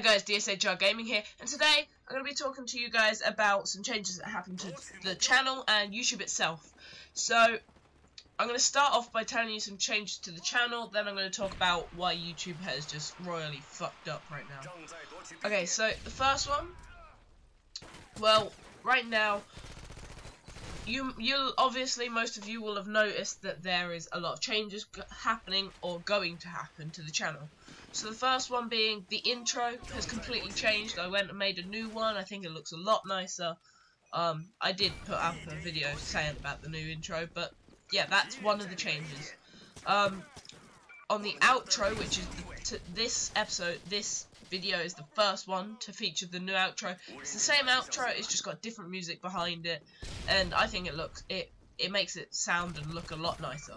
guys, DSHR Gaming here, and today I'm going to be talking to you guys about some changes that happened to the channel and YouTube itself. So, I'm going to start off by telling you some changes to the channel, then I'm going to talk about why YouTube has just royally fucked up right now. Okay, so the first one, well, right now, you you obviously most of you will have noticed that there is a lot of changes happening or going to happen to the channel. So the first one being the intro has completely changed. I went and made a new one. I think it looks a lot nicer. Um, I did put up a video saying about the new intro, but yeah, that's one of the changes. Um, on the outro, which is the, this episode, this video is the first one to feature the new outro. It's the same outro, it's just got different music behind it, and I think it looks it it makes it sound and look a lot nicer.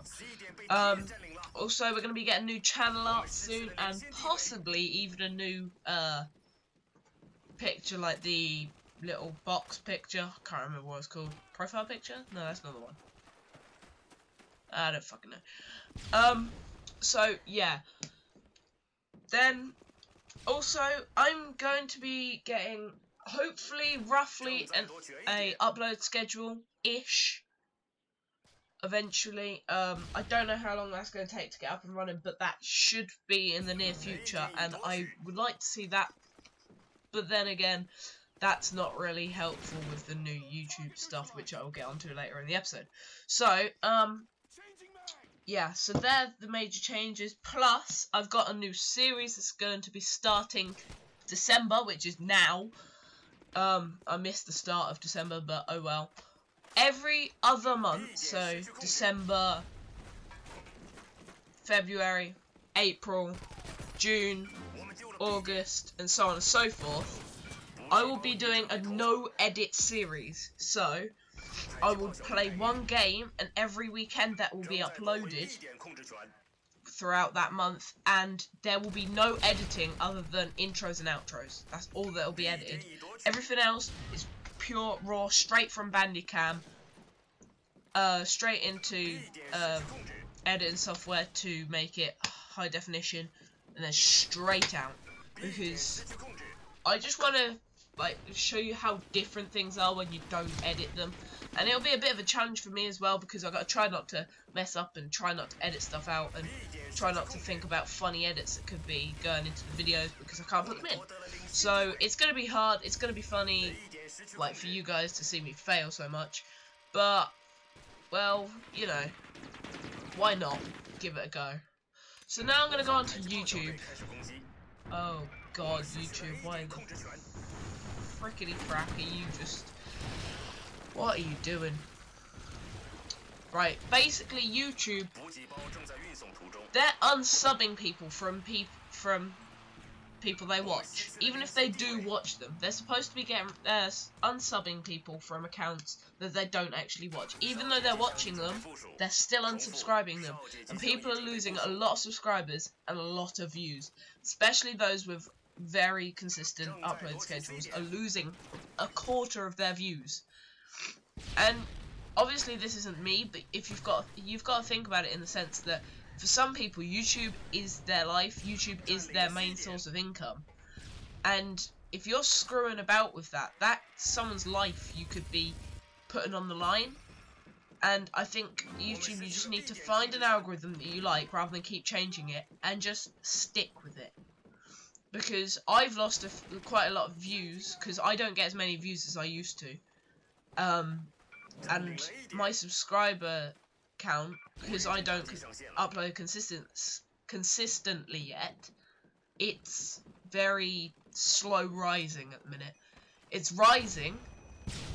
Um, also, we're going to be getting new channel art soon, and possibly even a new uh, picture like the little box picture. I can't remember what it's called. Profile picture? No, that's another one. I don't fucking know. Um, so yeah. Then also, I'm going to be getting, hopefully, roughly, an a upload schedule-ish. Eventually, um, I don't know how long that's going to take to get up and running, but that should be in the near future, and I would like to see that. But then again, that's not really helpful with the new YouTube stuff, which I will get onto later in the episode. So, um, yeah, so they're the major changes. Plus, I've got a new series that's going to be starting December, which is now. Um, I missed the start of December, but oh well. Every other month, so December, February, April, June, August, and so on and so forth, I will be doing a no-edit series. So, I will play one game, and every weekend that will be uploaded throughout that month, and there will be no editing other than intros and outros. That's all that will be edited. Everything else is pure, raw, straight from Bandicam, uh, straight into uh, editing software to make it high definition, and then straight out. Because I just want to like show you how different things are when you don't edit them and it'll be a bit of a challenge for me as well because I've got to try not to mess up and try not to edit stuff out and try not to think about funny edits that could be going into the videos because I can't put them in. So it's going to be hard, it's going to be funny, like for you guys to see me fail so much. But, well, you know, why not give it a go. So now I'm to go on to YouTube. Oh god, YouTube, why the frickety cracky you just what are you doing? Right, basically YouTube, they're unsubbing people from people from people they watch. Even if they do watch them, they're supposed to be getting uh, unsubbing people from accounts that they don't actually watch. Even though they're watching them, they're still unsubscribing them. And people are losing a lot of subscribers and a lot of views. Especially those with very consistent upload schedules are losing a quarter of their views. And obviously this isn't me, but if you've got you've got to think about it in the sense that for some people YouTube is their life, YouTube is their main source of income. And if you're screwing about with that, that's someone's life you could be putting on the line. And I think YouTube, you just need to find an algorithm that you like rather than keep changing it and just stick with it. Because I've lost a, quite a lot of views because I don't get as many views as I used to. Um, and my subscriber count, because I don't upload consistent consistently yet, it's very slow rising at the minute. It's rising,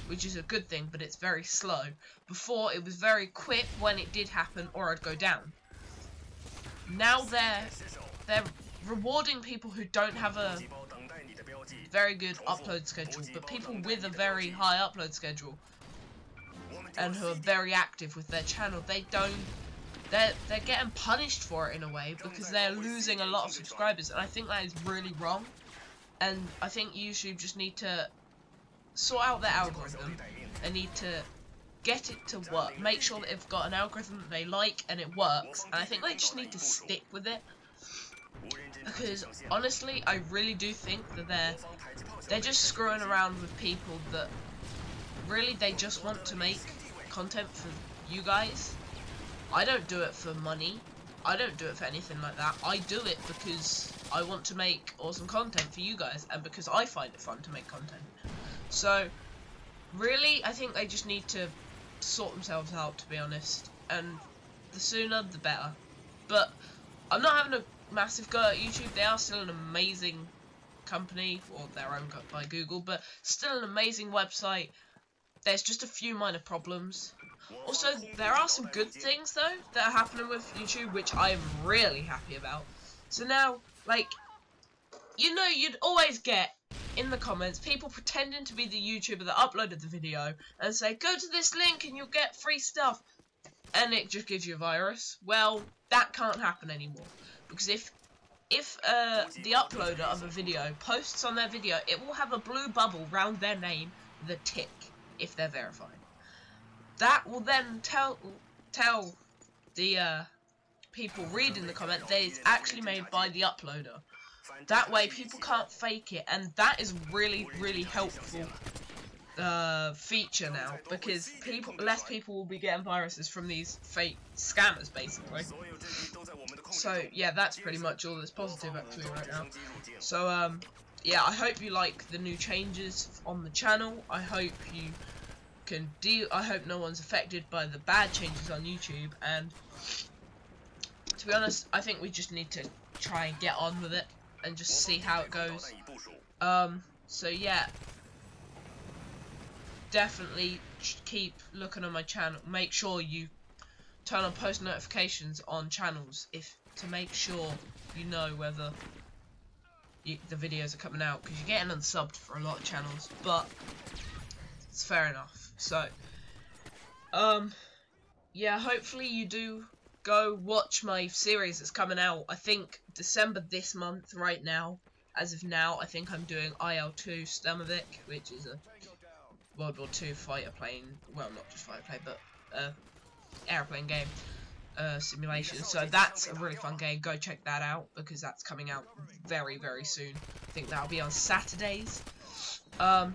which is a good thing, but it's very slow. Before, it was very quick when it did happen, or I'd go down. Now they're, they're rewarding people who don't have a very good upload schedule, but people with a very high upload schedule and who are very active with their channel, they don't they're they're getting punished for it in a way because they're losing a lot of subscribers and I think that is really wrong. And I think YouTube just need to sort out their algorithm and need to get it to work. Make sure that they've got an algorithm that they like and it works. And I think they just need to stick with it because honestly, I really do think that they're they're just screwing around with people that really they just want to make content for you guys. I don't do it for money. I don't do it for anything like that. I do it because I want to make awesome content for you guys and because I find it fun to make content. So, really, I think they just need to sort themselves out, to be honest. And the sooner, the better. But I'm not having a massive go at YouTube. They are still an amazing company, or their own by Google, but still an amazing website. There's just a few minor problems. Also, there are some good things, though, that are happening with YouTube, which I'm really happy about. So now, like, you know, you'd always get in the comments people pretending to be the YouTuber that uploaded the video and say, go to this link and you'll get free stuff. And it just gives you a virus. Well, that can't happen anymore. Because if if uh, the uploader of a video posts on their video, it will have a blue bubble round their name, the tick, if they're verified. That will then tell tell the uh, people reading the comment that it's actually made by the uploader. That way people can't fake it, and that is really, really helpful uh, feature now because people, less people will be getting viruses from these fake scammers, basically. So yeah, that's pretty much all that's positive actually right now. So um, yeah, I hope you like the new changes on the channel. I hope you can deal. I hope no one's affected by the bad changes on YouTube. And to be honest, I think we just need to try and get on with it and just see how it goes. Um, so yeah, definitely keep looking on my channel. Make sure you turn on post notifications on channels if to make sure you know whether the videos are coming out because you're getting unsubbed for a lot of channels, but it's fair enough. So, um, yeah, hopefully you do go watch my series that's coming out. I think December this month, right now. As of now, I think I'm doing IL-2 Sturmovik, which is a World War II fighter plane, well, not just fighter plane, but uh, airplane game uh, simulation. So that's a really fun game. Go check that out because that's coming out very, very soon. I think that'll be on Saturdays. Um,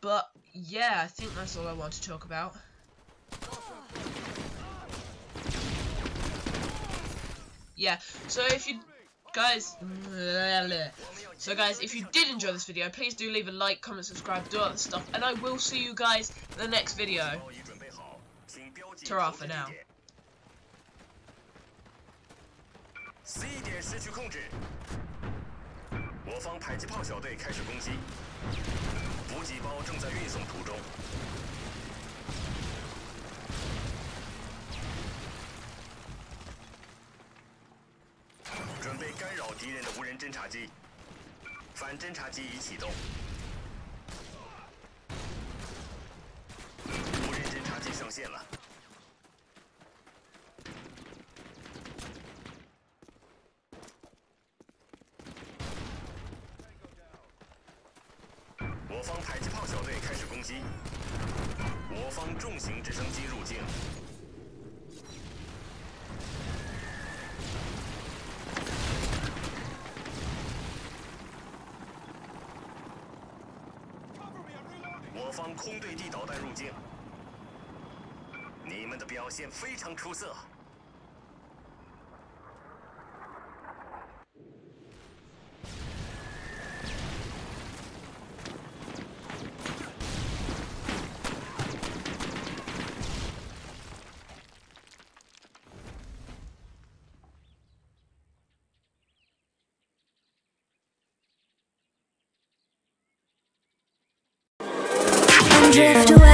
but yeah, I think that's all I want to talk about. yeah, so if you guys so guys if you did enjoy this video please do leave a like comment subscribe do all that stuff and i will see you guys in the next video ta for now C 点失去控制，我方迫击炮小队开始攻击，补给包正在运送途中。准备干扰敌人的无人侦察机，反侦察机已启动。无人侦察机上线了。我方迫击炮小队开始攻击。我方重型直升机入境。我方空对地导弹入境，你们的表现非常出色。drift away.